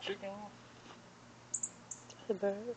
chicken? The bird.